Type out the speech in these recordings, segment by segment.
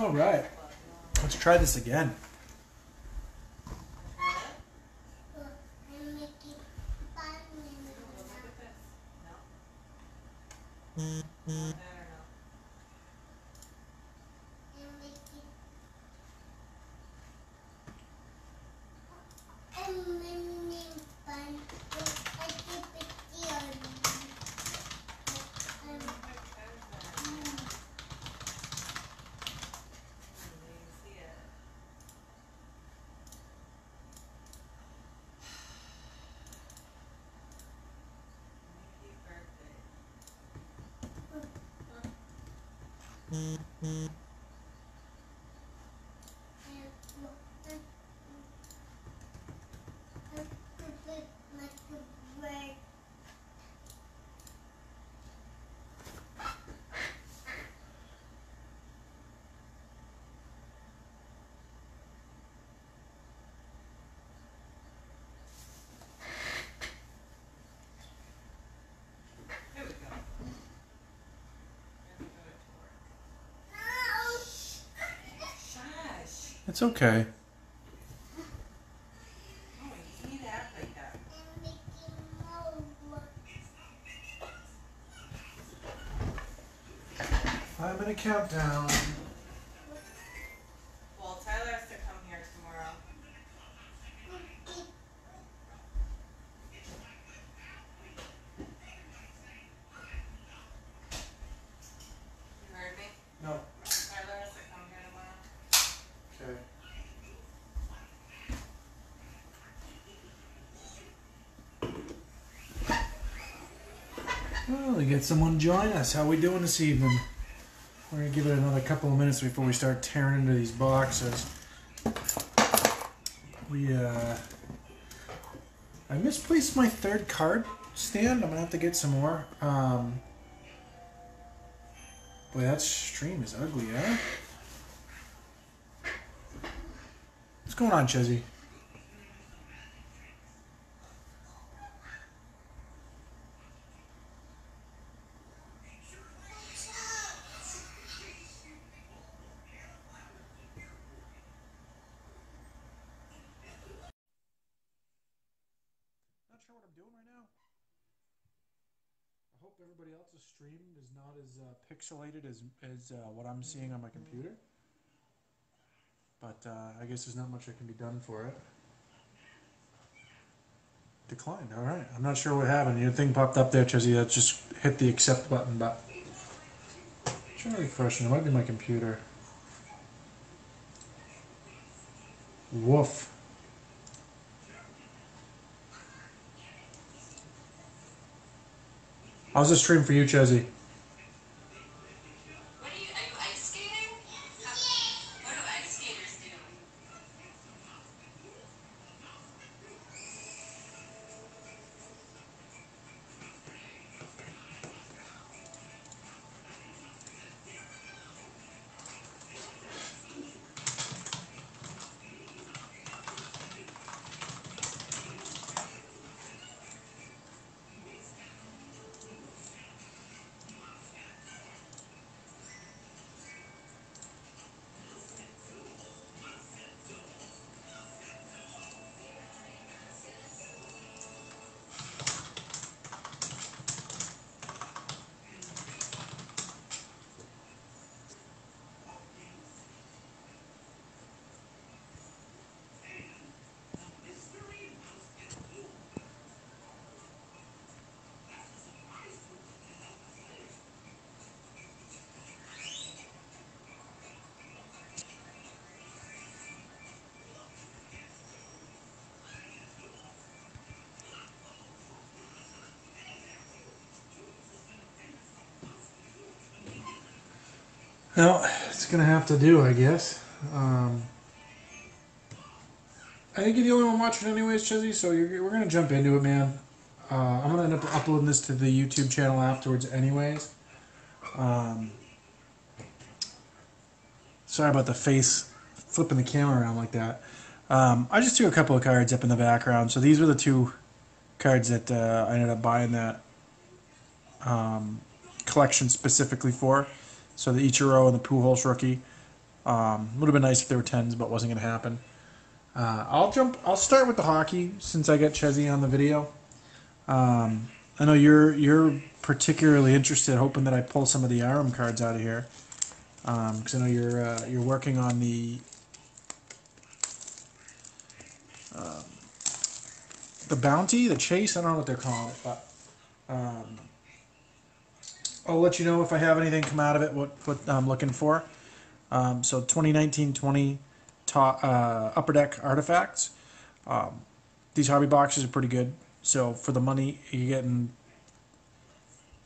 All right. Let's try this again. It's okay. I'm gonna count countdown. Well, Tyler has to come here tomorrow. You heard me? No. Tyler has to come here tomorrow. Okay. Get someone join us. How we doing this evening? We're gonna give it another couple of minutes before we start tearing into these boxes. We uh, I misplaced my third card stand. I'm gonna have to get some more. Um, boy, that stream is ugly, huh? What's going on, Chezzy? Not sure what I'm doing right now. I hope everybody else's stream is not as uh, pixelated as as uh, what I'm seeing on my computer. But uh, I guess there's not much that can be done for it. Declined. All right. I'm not sure what happened. Your thing popped up there, Chizzy. That just hit the accept button, but trying to refresh. It might be my computer. Woof. How's the stream for you, Chezzy? No, it's gonna have to do, I guess. Um, I think you're the only one watching, anyways, Chizzy. So we're gonna jump into it, man. Uh, I'm gonna end up uploading this to the YouTube channel afterwards, anyways. Um, sorry about the face flipping the camera around like that. Um, I just threw a couple of cards up in the background. So these were the two cards that uh, I ended up buying that um, collection specifically for. So the Ichiro and the Pujols rookie. Um, would have been nice if there were tens, but wasn't going to happen. Uh, I'll jump. I'll start with the hockey since I got Chezzy on the video. Um, I know you're you're particularly interested, hoping that I pull some of the Aurum cards out of here, because I know you're uh, you're working on the um, the bounty, the chase. I don't know what they're calling it, but um, I'll let you know if I have anything come out of it. What what I'm looking for. Um, so 2019-20 top, uh, upper deck artifacts. Um, these hobby boxes are pretty good. So for the money, you're getting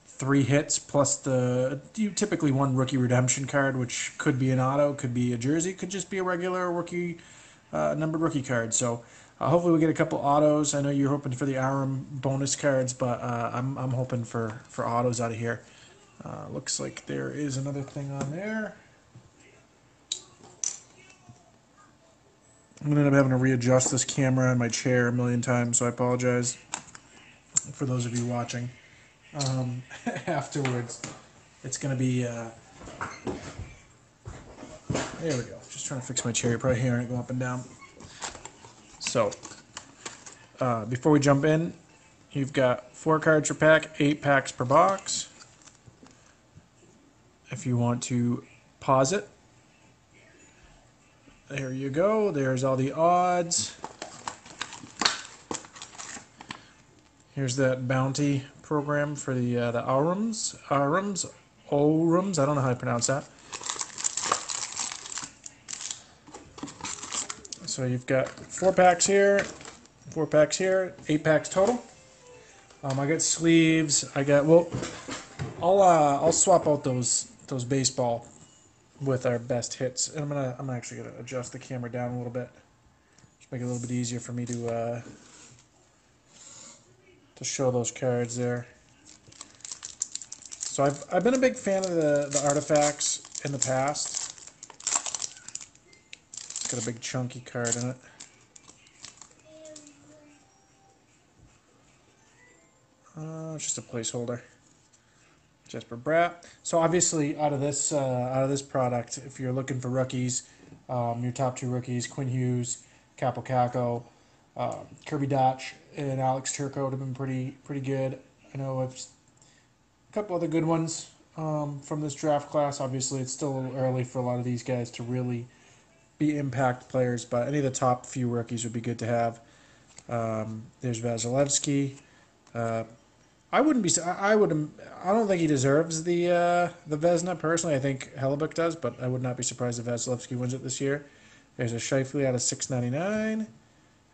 three hits plus the you typically one rookie redemption card, which could be an auto, could be a jersey, could just be a regular rookie uh, numbered rookie card. So uh, hopefully we get a couple autos. I know you're hoping for the Aurum bonus cards, but uh, I'm I'm hoping for for autos out of here. Uh, looks like there is another thing on there. I'm gonna end up having to readjust this camera and my chair a million times, so I apologize for those of you watching um, afterwards. It's gonna be. Uh, there we go. Just trying to fix my chair. You're probably hearing it go up and down. So, uh, before we jump in, you've got four cards per pack, eight packs per box. If you want to pause it, there you go. There's all the odds. Here's that bounty program for the uh, the Arums, Arums, Orums. I don't know how to pronounce that. So you've got four packs here, four packs here, eight packs total. Um, I got sleeves. I got well. I'll uh, I'll swap out those those baseball with our best hits. And I'm gonna I'm actually gonna adjust the camera down a little bit. Just make it a little bit easier for me to uh, to show those cards there. So I've I've been a big fan of the, the artifacts in the past. It's got a big chunky card in it. Uh, it's just a placeholder. Jesper Bratt. So obviously, out of this uh, out of this product, if you're looking for rookies, um, your top two rookies, Quinn Hughes, Kaapo Kakko, uh, Kirby Dach, and Alex Turcotte would have been pretty pretty good. I know I've a couple other good ones um, from this draft class. Obviously, it's still a little early for a lot of these guys to really be impact players, but any of the top few rookies would be good to have. Um, there's Vasilevskiy. Uh, I wouldn't be. I would. I don't think he deserves the uh, the Vezina personally. I think Hellebuyck does, but I would not be surprised if Vasilevskiy wins it this year. There's a Scheifele out of six ninety nine,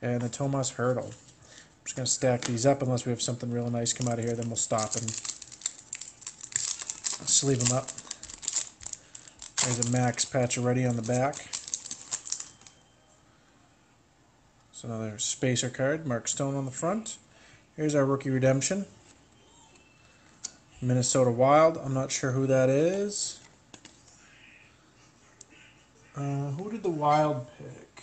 and a Tomas Hertl. I'm just gonna stack these up unless we have something real nice come out of here. Then we'll stop and sleeve them up. There's a Max Pacioretty on the back. It's another spacer card. Mark Stone on the front. Here's our rookie redemption. Minnesota Wild. I'm not sure who that is. Uh, who did the Wild pick?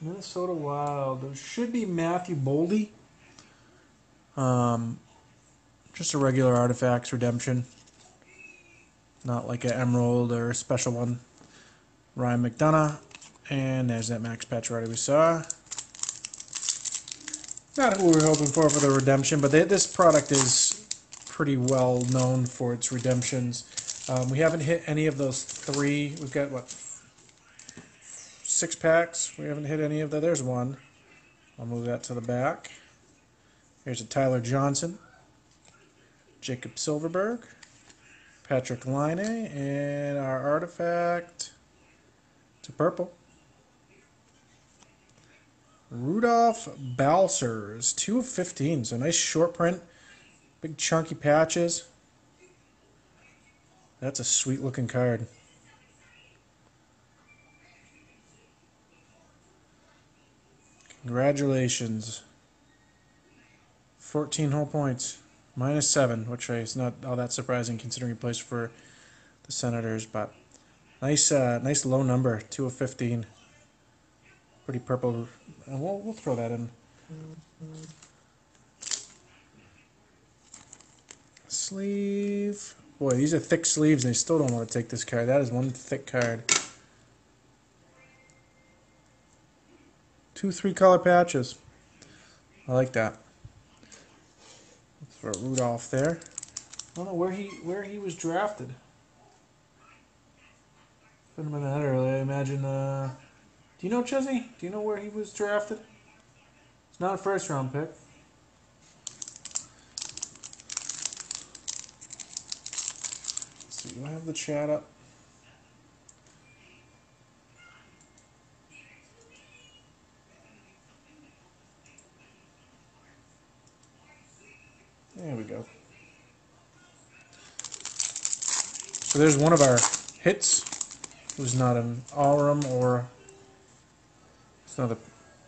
Minnesota Wild. It should be Matthew Boldy. Um, just a regular artifacts redemption. Not like an emerald or a special one. Ryan McDonagh. And there's that Max Pacioretty we saw. Not who we were hoping for for the redemption, but they, this product is pretty well known for its redemptions. Um, we haven't hit any of those three. We've got what six packs. We haven't hit any of that. There's one. I'll move that to the back. Here's a Tyler Johnson, Jakob Silfverberg, Patrik Laine, and our artifact to purple. Rudolph Balcers, 2 of 15. So nice short print. Big chunky patches. That's a sweet looking card. Congratulations. 14 whole points. Minus 7, which is not all that surprising considering he plays for the Senators, but nice uh, nice low number, 2 of 15. Pretty purple. And we'll, we'll throw that in. Sleeve. Boy, these are thick sleeves, and they still don't want to take this card. That is one thick card. Two three color patches. I like that. Let's throw Rudolph there. I don't know where he where he was drafted. Could have been that early. I imagine. Uh, do you know Chesney? Do you know where he was drafted? It's not a first round pick. Let's see, do I have the chat up? There we go. So there's one of our hits. Who's not an Aurum or it's not a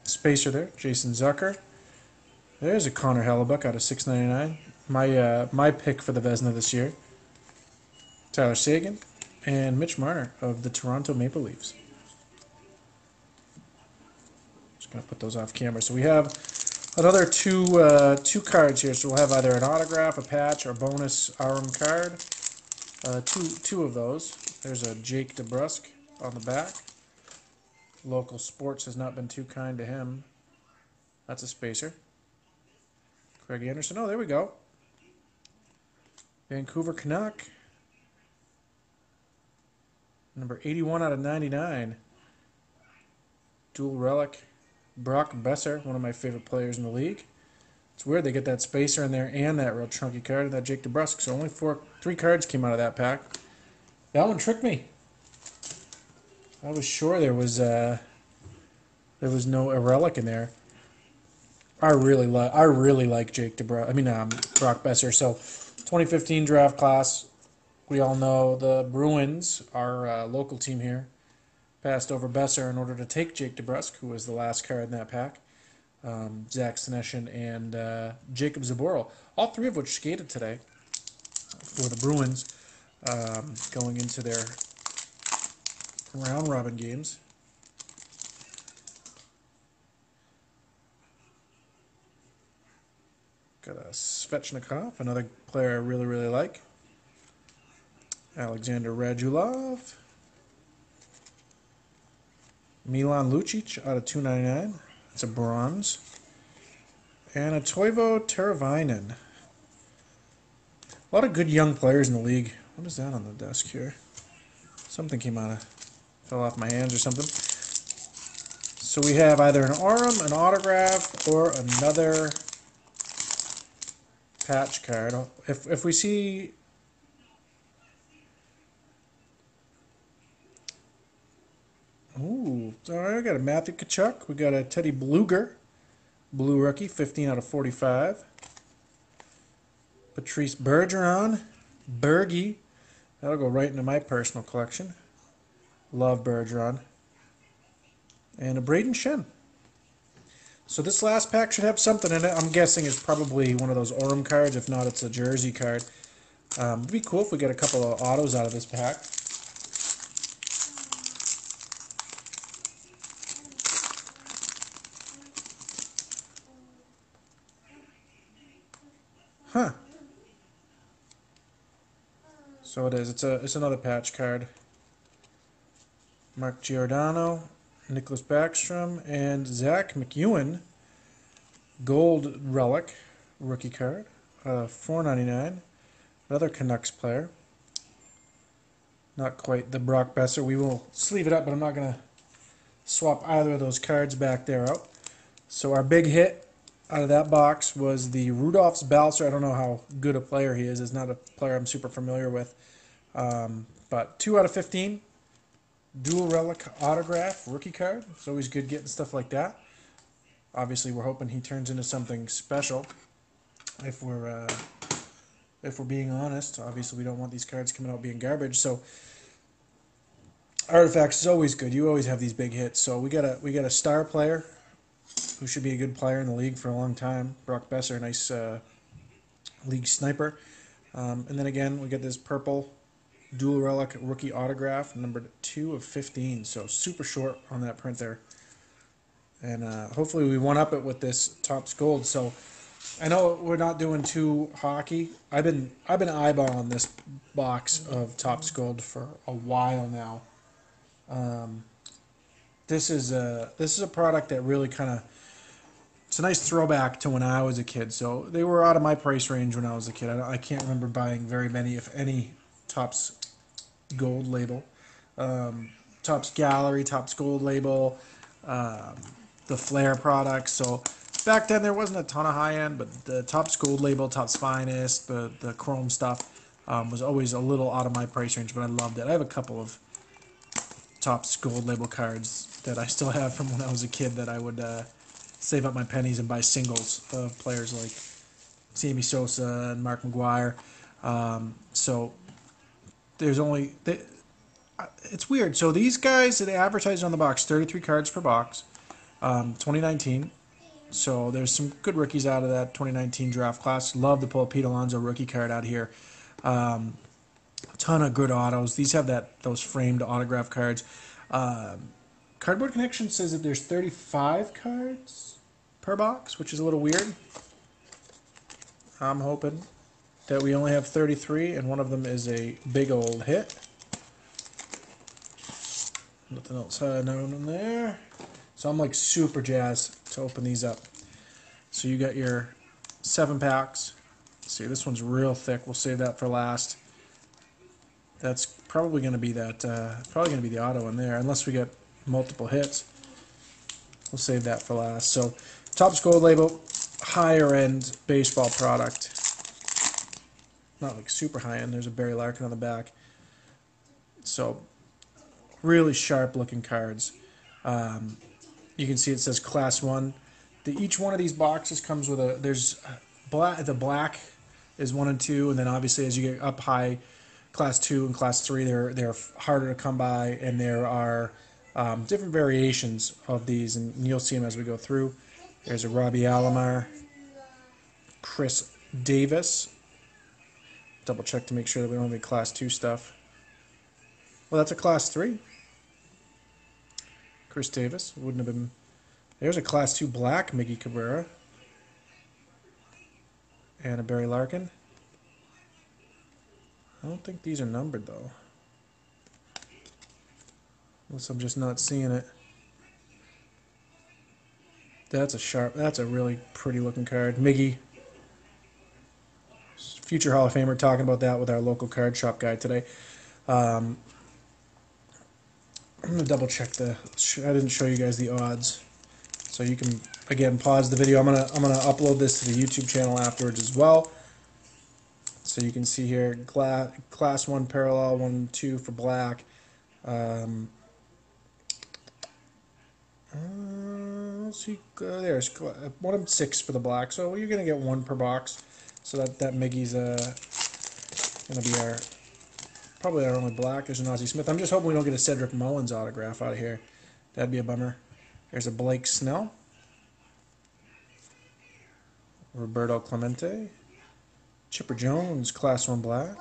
spacer there. Jason Zucker. There's a Connor Hellebuyck out of 6.99. My uh, my pick for the Vezina this year. Tyler Seguin and Mitch Marner of the Toronto Maple Leafs. Just gonna put those off camera. So we have another two uh, two cards here. So we'll have either an autograph, a patch, or bonus Aurum card. Uh, two two of those. There's a Jake DeBrusk on the back. Local sports has not been too kind to him. That's a spacer. Craig Anderson. Oh, there we go. Vancouver Canuck. Number 81 out of 99. Dual relic. Brock Boeser, one of my favorite players in the league. It's weird they get that spacer in there and that real chunky card that Jake DeBrusk. So only four, three cards came out of that pack. That one tricked me. I was sure there was uh, there was no relic in there. I really like I really like Jake DeBrusk. I mean um, Brock Boeser. So 2015 draft class. We all know the Bruins, our uh, local team here, passed over Boeser in order to take Jake DeBrusk, who was the last card in that pack. Um, Zach Senyshyn and uh, Jakub Zboril, all three of which skated today for the Bruins um, going into their round robin games. Got a Svechnikov, another player I really, really like. Alexander Radulov. Milan Lucic out of 299. It's a bronze. And a Teuvo Teravainen. A lot of good young players in the league. What is that on the desk here? Something came out of, fell off my hands or something. So we have either an Aurum, an autograph, or another patch card. If if we see all right, we got a Matthew Tkachuk. We got a Teddy Blueger, blue rookie, 15 out of 45. Patrice Bergeron, Bergie. That'll go right into my personal collection. Love Bergeron. And a Brayden Schenn. So this last pack should have something in it. I'm guessing it's probably one of those Aurum cards. If not, it's a jersey card. Um, it'd be cool if we get a couple of autos out of this pack. Huh. So it is. It's a it's another patch card. Mark Giordano, Nicklas Backstrom, and Zack MacEwen. Gold relic, rookie card, uh, four ninety nine. Another Canucks player. Not quite the Brock Boeser. We will sleeve it up, but I'm not gonna swap either of those cards back there out. So our big hit out of that box was the Rudolph's Balser. I don't know how good a player he is. It's not a player I'm super familiar with. Um, but 2 out of 15. Dual relic autograph, rookie card. It's always good getting stuff like that. Obviously, we're hoping he turns into something special. If we're uh, if we're being honest, obviously we don't want these cards coming out being garbage. So artifacts is always good. You always have these big hits. So we got a we got a star player who should be a good player in the league for a long time. Brock Boeser, nice uh, league sniper. Um, and then again, we get this purple dual relic rookie autograph, number two of 15. So super short on that print there. And uh, hopefully we one up it with this Topps Gold. So I know we're not doing too hockey. I've been I've been eyeballing this box of Topps Gold for a while now. Um, this is a this is a product that really kind of it's a nice throwback to when I was a kid. So they were out of my price range when I was a kid. I, I can't remember buying very many, if any, Topps Gold label, um, Topps Gallery, Topps Gold label, um, the Flair products. So back then there wasn't a ton of high end, but the Topps Gold label, Topps Finest, the the Chrome stuff um, was always a little out of my price range, but I loved it. I have a couple of Topps Gold label cards that I still have from when I was a kid that I would uh, save up my pennies and buy singles of players like Sammy Sosa and Mark McGwire. Um, so there's only they, it's weird. So these guys they advertised on the box 33 cards per box, um, 2019. So there's some good rookies out of that 2019 draft class. Love to pull a Pete Alonso rookie card out here. Um, a ton of good autos. These have that those framed autograph cards. Um, Cardboard Connection says that there's 35 cards per box, which is a little weird. I'm hoping that we only have 33, and one of them is a big old hit. Nothing else known in there. So I'm like super jazzed to open these up. So you got your seven packs. See, this one's real thick. We'll save that for last. That's probably going to be that. Uh, probably going to be the auto in there, unless we get multiple hits. We'll save that for last. So, Topps Gold label, higher end baseball product. Not like super high end. There's a Barry Larkin on the back. So, really sharp looking cards. Um, you can see it says Class One. The, each one of these boxes comes with a. There's black. The black is one and two, and then obviously as you get up high, Class Two and Class Three, they're they're harder to come by, and there are um, different variations of these, and you'll see them as we go through. There's a Robbie Alomar, Chris Davis. Double check to make sure that we don't have any Class Two stuff. Well, that's a Class Three. Chris Davis wouldn't have been. There's a Class Two black Miggy Cabrera and a Barry Larkin. I don't think these are numbered though. Unless I'm just not seeing it. That's a sharp, that's a really pretty looking card. Miggy. Future Hall of Famer talking about that with our local card shop guy today. Um, I'm gonna double check the. I didn't show you guys the odds, so you can again pause the video. I'm gonna I'm gonna upload this to the YouTube channel afterwards as well. So you can see here, class, class 1 parallel, 1 2 for black. Um, uh, let's see, uh, there's 1 of 6 for the black. So you're going to get one per box. So that, that Miggy's uh, going to be our, probably our only black. There's an Ozzie Smith. I'm just hoping we don't get a Cedric Mullins autograph out of here. That'd be a bummer. There's a Blake Snell. Roberto Clemente. Chipper Jones, Class 1 Black.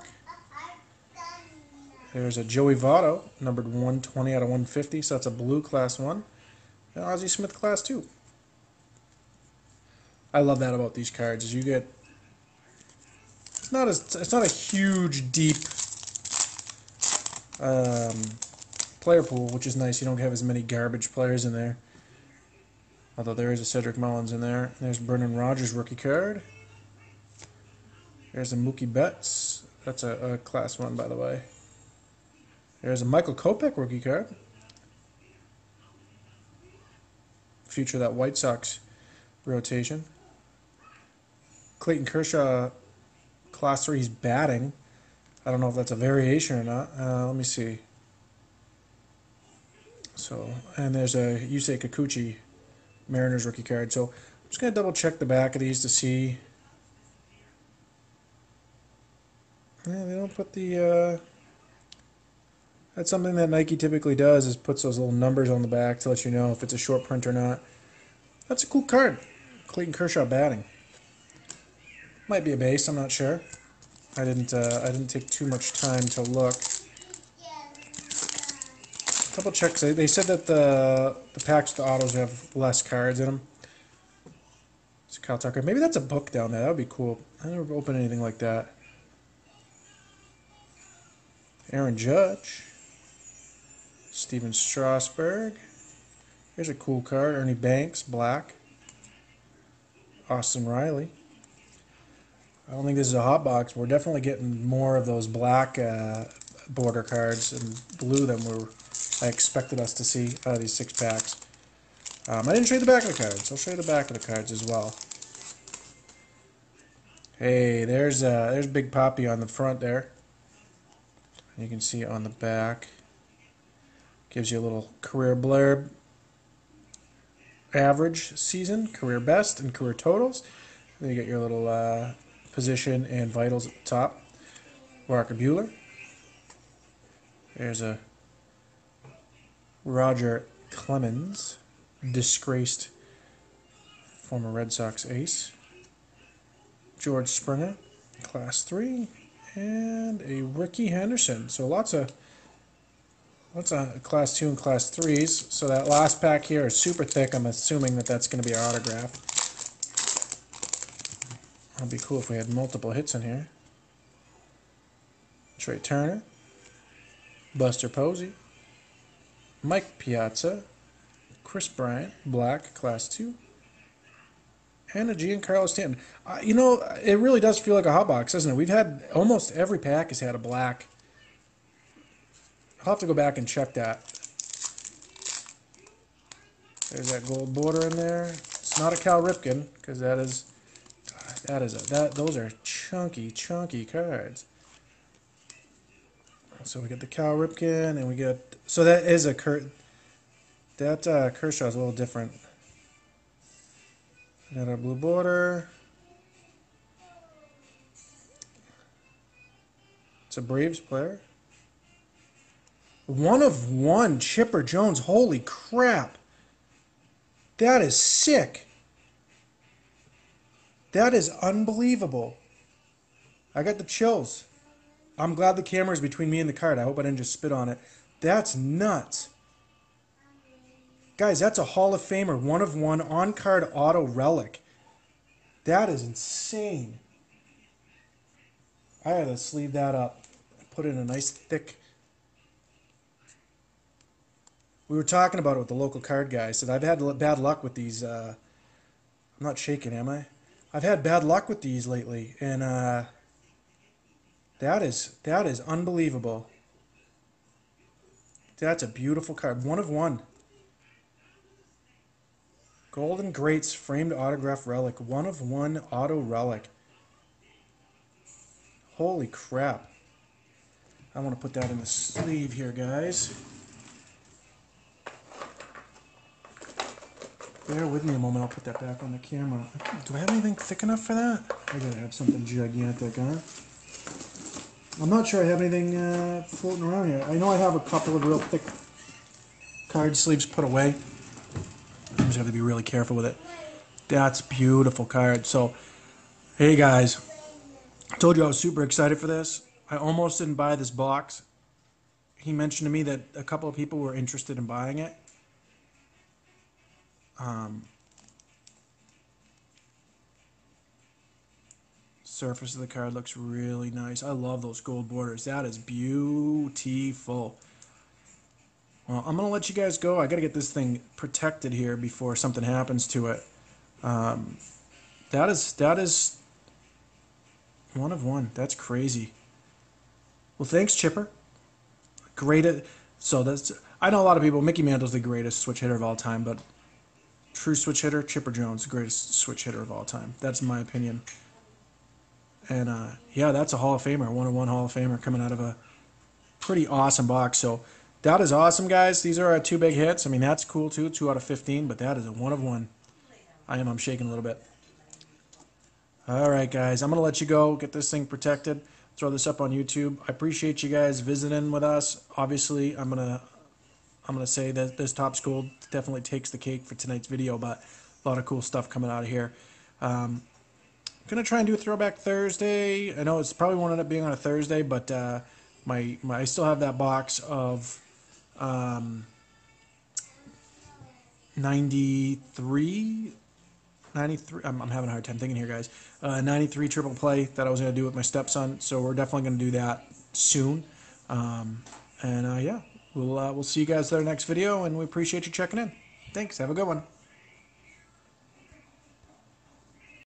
There's a Joey Votto, numbered 120 out of 150, so that's a blue Class 1. And Ozzie Smith, Class 2. I love that about these cards, is you get... Not, as, it's not a huge, deep um, player pool, which is nice. You don't have as many garbage players in there. Although there is a Cedric Mullins in there. There's Brendan Rodgers rookie card. There's a Mookie Betts. That's a, a class one, by the way. There's a Michael Kopech rookie card. Future that White Sox rotation. Clayton Kershaw, class three, he's batting. I don't know if that's a variation or not. Uh, let me see. So, and there's a Yusei Kikuchi Mariners rookie card. So, I'm just going to double check the back of these to see. Yeah, they don't put the. Uh, that's something that Nike typically does is puts those little numbers on the back to let you know if it's a short print or not. That's a cool card. Clayton Kershaw batting. Might be a base. I'm not sure. I didn't. Uh, I didn't take too much time to look. Double check. They, they said that the the packs, the autos have less cards in them. It's Kyle Tucker. Maybe that's a book down there. That would be cool. I never opened anything like that. Aaron Judge. Stephen Strasburg. Here's a cool card. Ernie Banks, black. Austin Riley. I don't think this is a hot box. We're definitely getting more of those black uh, border cards and blue than we're, I expected us to see out of these six packs. Um, I didn't show you the back of the cards. I'll show you the back of the cards as well. Hey, there's uh, there's Big Poppy on the front there. You can see on the back. Gives you a little career blurb. Average season, career best, and career totals. Then you get your little uh, position and vitals at the top. Walker Buehler. There's a Roger Clemens, disgraced former Red Sox ace. George Springer, class three, and a Rickey Henderson. So lots of lots of class two and class threes. So that last pack here is super thick. I'm assuming that that's going to be our autograph. It'd be cool if we had multiple hits in here. Trea Turner, Buster Posey, Mike Piazza, Kris Bryant, black, class two, and a Giancarlo Stanton. Uh, you know, it really does feel like a hot box, doesn't it? We've had almost every pack has had a black. I'll have to go back and check that. There's that gold border in there. It's not a Cal Ripken because that is that is a that those are chunky, chunky cards. So we get the Cal Ripken, and we get so that is a Kurt. That uh, Kershaw is a little different. Got our blue border. It's a Braves player. One of one, Chipper Jones. Holy crap! That is sick. That is unbelievable. I got the chills. I'm glad the camera is between me and the card. I hope I didn't just spit on it. That's nuts. Guys, that's a Hall of Famer, one of one on card auto relic. That is insane. I to sleeve that up. Put in a nice thick. We were talking about it with the local card guy. I said, I've had bad luck with these. Uh, I'm not shaking, am I? I've had bad luck with these lately, and uh, that is that is unbelievable. That's a beautiful card, one of one. Golden Greats framed autograph relic, one of one auto relic. Holy crap! I want to put that in the sleeve here, guys. Bear with me a moment. I'll put that back on the camera. Do I have anything thick enough for that? I gotta have something gigantic, huh? I'm not sure I have anything uh, floating around here. I know I have a couple of real thick card sleeves put away. I just have to be really careful with it. That's beautiful card. So, hey guys, I told you I was super excited for this. I almost didn't buy this box. He mentioned to me that a couple of people were interested in buying it. Um, surface of the card looks really nice. I love those gold borders. That is beautiful. Well, I'm going to let you guys go. I got to get this thing protected here before something happens to it. Um, that is that is one of one. That's crazy. Well, thanks, Chipper. Great. So that's I know a lot of people. Mickey Mantle's the greatest switch hitter of all time, but true switch hitter, Chipper Jones, greatest switch hitter of all time. That's my opinion. And uh, yeah, that's a Hall of Famer, one of one Hall of Famer coming out of a pretty awesome box. So that is awesome, guys. These are our two big hits. I mean, that's cool too, two out of 15, but that is a one of one. I am, I'm shaking a little bit. All right, guys, I'm going to let you go, get this thing protected, throw this up on YouTube. I appreciate you guys visiting with us. Obviously, I'm going to I'm going to say that this Topps Gold definitely takes the cake for tonight's video, but a lot of cool stuff coming out of here. Um, going to try and do a Throwback Thursday. I know it's probably won't end up being on a Thursday, but uh, my, my I still have that box of um, 93 93. I'm, I'm having a hard time thinking here, guys. Uh, 93 triple play that I was going to do with my stepson. So we're definitely going to do that soon. Um, and uh, yeah, we'll uh, we'll see you guys there next video, and we appreciate you checking in. Thanks. Have a good one.